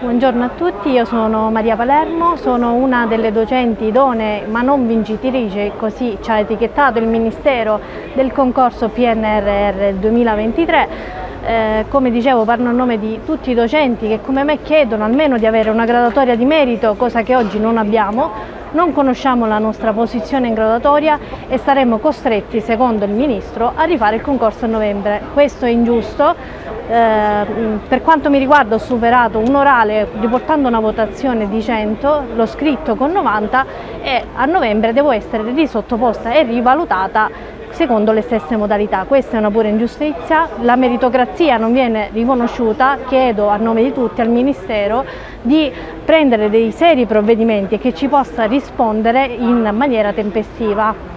Buongiorno a tutti, io sono Maria Palermo, sono una delle docenti idonee ma non vincitrici, così ci ha etichettato il Ministero del concorso PNRR 2023. Eh, come dicevo parlo a nome di tutti i docenti che come me chiedono almeno di avere una gradatoria di merito, cosa che oggi non abbiamo, non conosciamo la nostra posizione in gradatoria e saremo costretti, secondo il Ministro, a rifare il concorso a novembre. Questo è ingiusto, eh, per quanto mi riguarda ho superato un orale riportando una votazione di 100, l'ho scritto con 90 e a novembre devo essere risottoposta e rivalutata secondo le stesse modalità. Questa è una pura ingiustizia, la meritocrazia non viene riconosciuta, chiedo a nome di tutti al Ministero di prendere dei seri provvedimenti e che ci possa rispondere in maniera tempestiva.